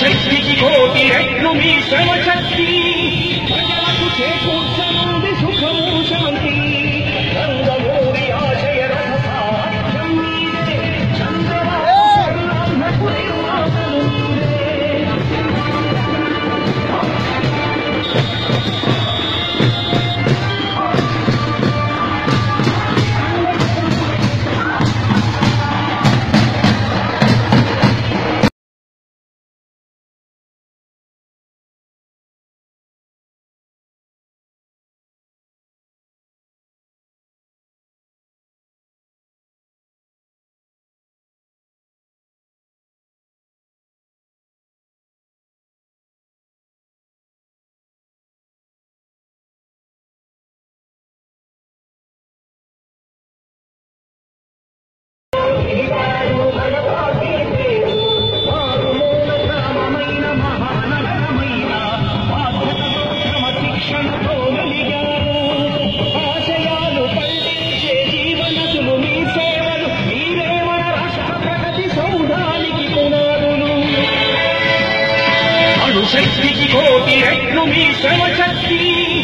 شيء هو بيعلمي سمك शक्ति की होती है मीश्वर शक्ति